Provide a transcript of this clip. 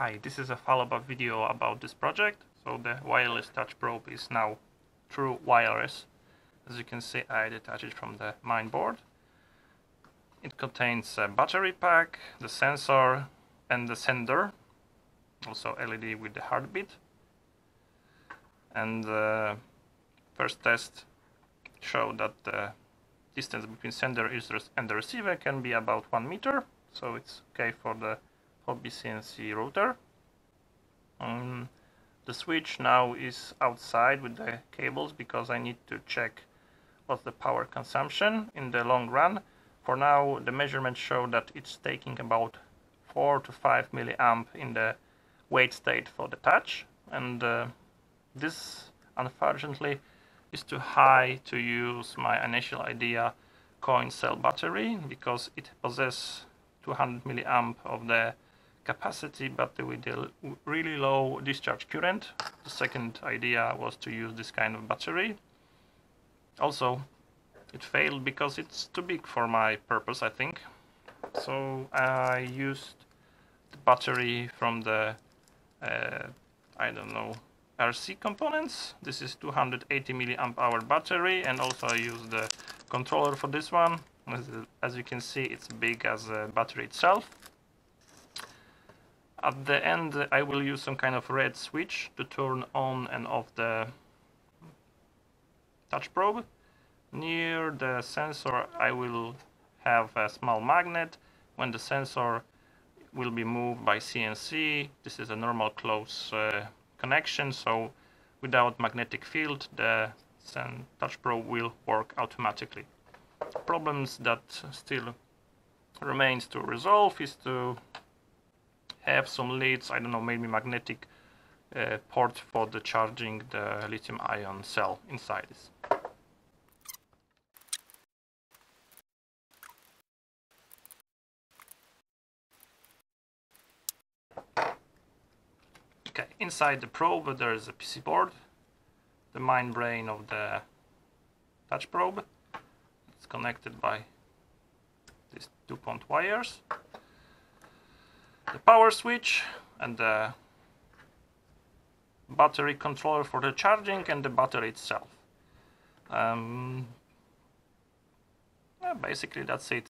Hi, this is a follow-up video about this project. So the wireless touch probe is now true wireless. As you can see, I detached it from the main board. It contains a battery pack, the sensor and the sender, also LED with the heartbeat. And the first test showed that the distance between sender and the receiver can be about one meter, so it's okay for the hobby CNC router. Um, the switch now is outside with the cables because I need to check what's the power consumption in the long run. For now the measurements show that it's taking about 4 to 5 milliamp in the wait state for the touch and uh, this unfortunately is too high to use my initial idea coin cell battery because it possesses 200 milliamp of the capacity but with a really low discharge current. The second idea was to use this kind of battery. Also, it failed because it's too big for my purpose, I think. So I used the battery from the, uh, I don't know, RC components. This is 280 milliamp hour battery and also I used the controller for this one. As, you can see, it's big as the battery itself. At the end I will use some kind of reed switch to turn on and off the touch probe. Near the sensor I will have a small magnet. When the sensor will be moved by CNC, this is a normal close uh, connection, so without magnetic field the touch probe will work automatically. Problems that still remains to resolve is to have some leads, I don't know, maybe magnetic uh, port for the charging the lithium ion cell inside this. Okay, inside the probe there is a PC board, the brain of the touch probe. It's connected by these two point wires the power switch and the battery controller for the charging and the battery itself. Um, yeah, basically that's it.